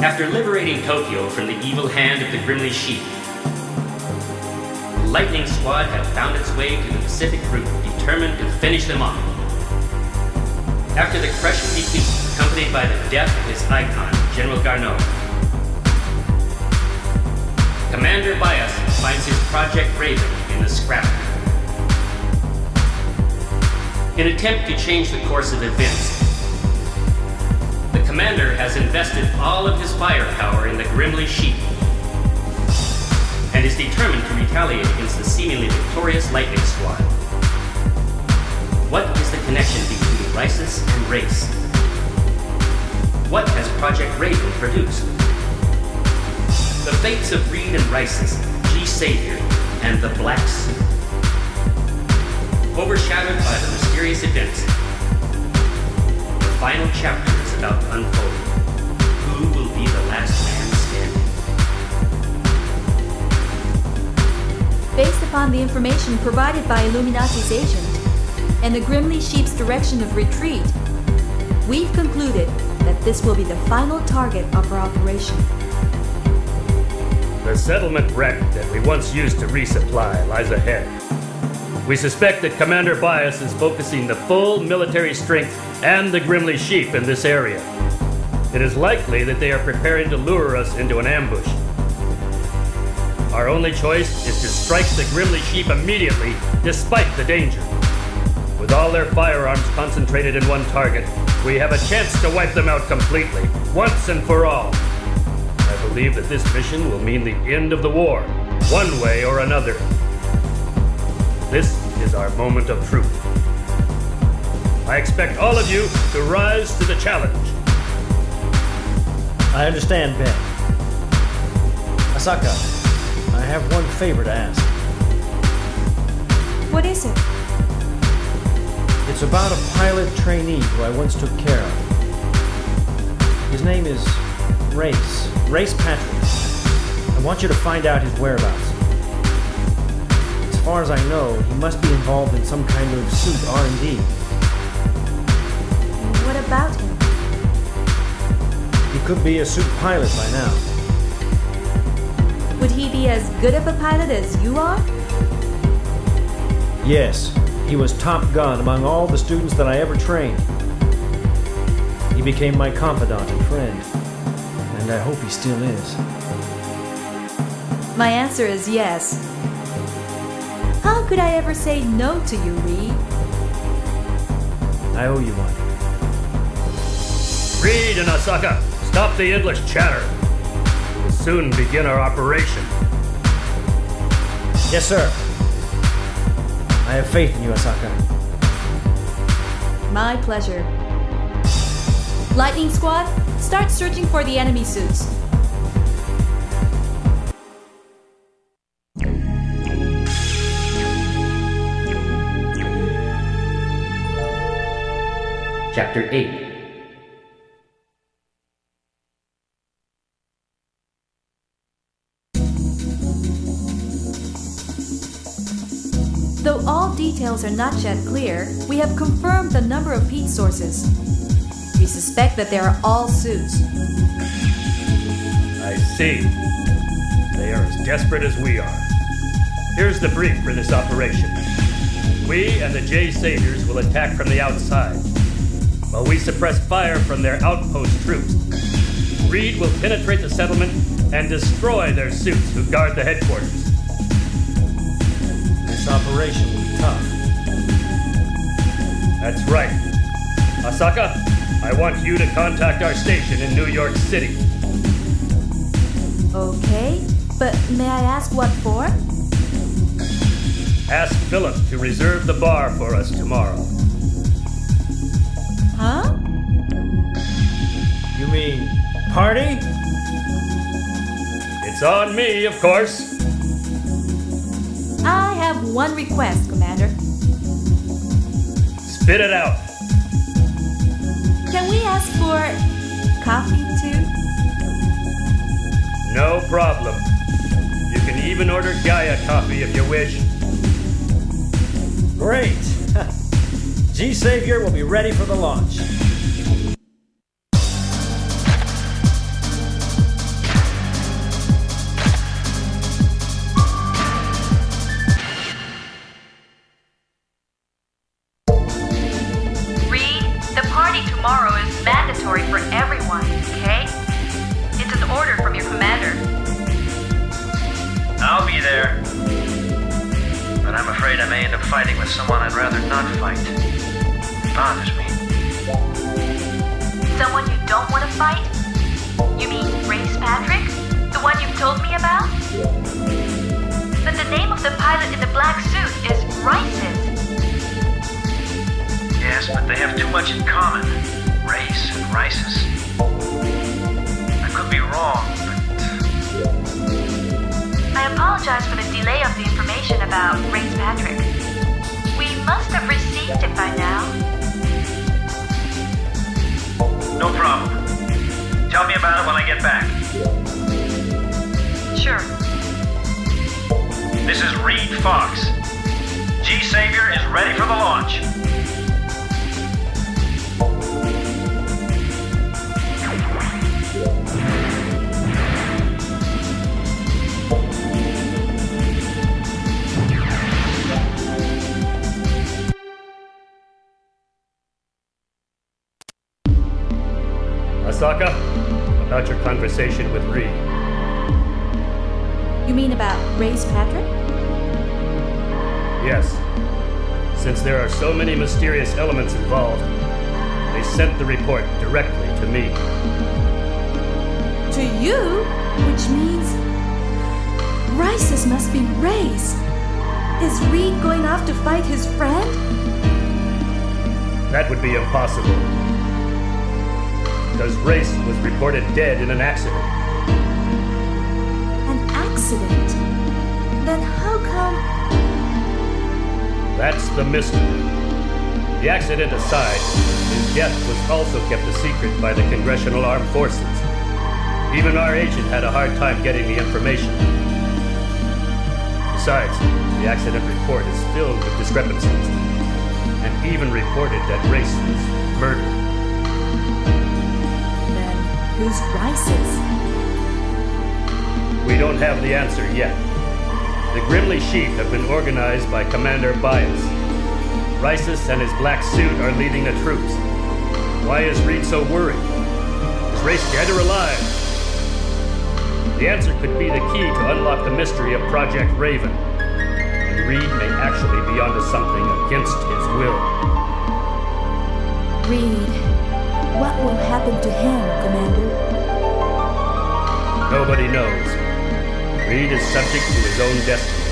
After liberating Tokyo from the evil hand of the Grimly Sheep, the Lightning Squad had found its way to the Pacific Route, determined to finish them off. After the crushing defeat, accompanied by the death of his icon, General Garneau, Commander Bias finds his Project Raven in the scrap. In attempt to change the course of events, commander has invested all of his firepower in the Grimly Sheep and is determined to retaliate against the seemingly victorious Lightning Squad. What is the connection between Rysis and Race? What has Project Raven produced? The fates of Reed and Rysis, G. Savior, and the Black Suit. Overshadowed by the mysterious events, the final chapter about to unfold. Who will be the last man standing? Based upon the information provided by Illuminati's agent and the Grimly Sheep's direction of retreat, we've concluded that this will be the final target of our operation. The settlement wreck that we once used to resupply lies ahead. We suspect that Commander Bias is focusing the full military strength and the Grimly Sheep in this area. It is likely that they are preparing to lure us into an ambush. Our only choice is to strike the Grimly Sheep immediately, despite the danger. With all their firearms concentrated in one target, we have a chance to wipe them out completely, once and for all. I believe that this mission will mean the end of the war, one way or another. This is our moment of truth. I expect all of you to rise to the challenge. I understand, Ben. Asaka, I have one favor to ask. What is it? It's about a pilot trainee who I once took care of. His name is Race. Race Patrick. I want you to find out his whereabouts. As far as I know, he must be involved in some kind of suit R&D. What about him? He could be a suit pilot by now. Would he be as good of a pilot as you are? Yes, he was top gun among all the students that I ever trained. He became my confidant and friend, and I hope he still is. My answer is yes. How could I ever say no to you, Reed? I owe you one. Reed and Asaka, stop the endless chatter. We will soon begin our operation. Yes, sir. I have faith in you, Asaka. My pleasure. Lightning Squad, start searching for the enemy suits. Chapter 8 Though all details are not yet clear, we have confirmed the number of heat sources. We suspect that they are all suits. I see. They are as desperate as we are. Here's the brief for this operation. We and the J Saviors will attack from the outside, while we suppress fire from their outpost troops. Reed will penetrate the settlement and destroy their suits who guard the headquarters. This operation will be tough. That's right. Asaka, I want you to contact our station in New York City. Okay, but may I ask what for? Ask Philip to reserve the bar for us tomorrow. You mean party? It's on me, of course. I have one request, Commander. Spit it out. Can we ask for coffee too? No problem. You can even order Gaia coffee if you wish. Great! G-Saviour will be ready for the launch. Laboratory for everyone, okay? It's an order from your commander. I'll be there. But I'm afraid I may end up fighting with someone I'd rather not fight. It bothers me. Someone you don't want to fight? You mean Race Patrick? The one you've told me about? But the name of the pilot in the black suit is Rysis. Yes, but they have too much in common. Race and Rysis. I could be wrong, but I apologize for the delay of the information about Race Patrick. We must have received it by now. no problem. Tell me about it when I get back. Sure. This is Reed Fox. G-Saviour is ready for the launch. Asaka, about your conversation with Reed. You mean about Race Patrick? Yes. Since there are so many mysterious elements involved, they sent the report directly to me. To you? Which means. Rysis must be Race. Is Reed going off to fight his friend? That would be impossible. Because Race was reported dead in an accident. An accident? Then how come. That's the mystery. The accident aside, his death was also kept a secret by the Congressional Armed Forces. Even our agent had a hard time getting the information. Besides, the accident report is filled with discrepancies, and even reported that Race was murdered. Then who's Rysis? We don't have the answer yet. The Grimly Sheep have been organized by Commander Bias. Rysis and his black suit are leading the troops. Why is Reed so worried? Is Race dead or alive? The answer could be the key to unlock the mystery of Project Raven. And Reed may actually be onto something against his will. Reed. What will happen to him, Commander? Nobody knows. Reed is subject to his own destiny.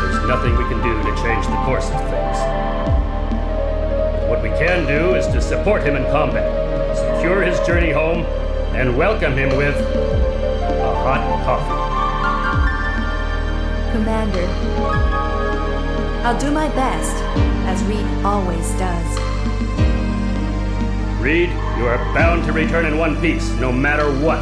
There's nothing we can do to change the course of things. What we can do is to support him in combat, secure his journey home, and welcome him with a hot coffee. Commander. I'll do my best, as Reed always does. Reed, you are bound to return in one piece, no matter what.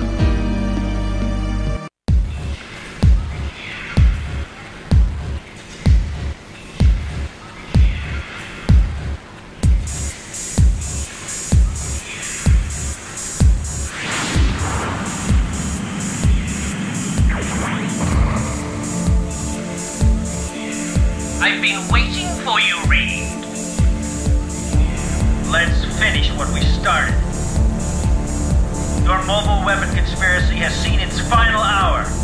I've been waiting for you, what we started. Your mobile weapon conspiracy has seen its final hour.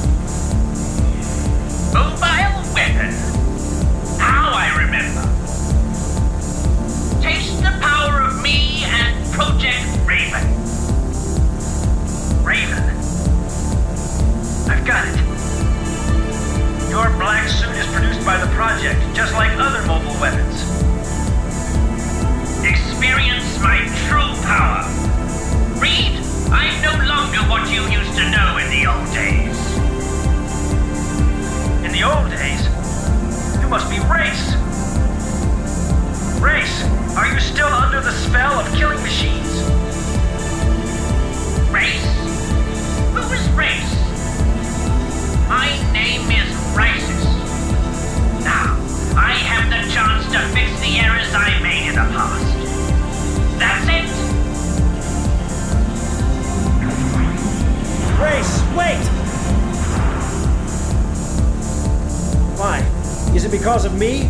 Because of me?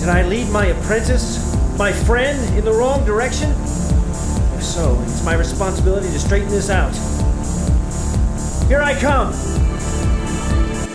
Did I lead my apprentice, my friend, in the wrong direction? If so. It's my responsibility to straighten this out. Here I come!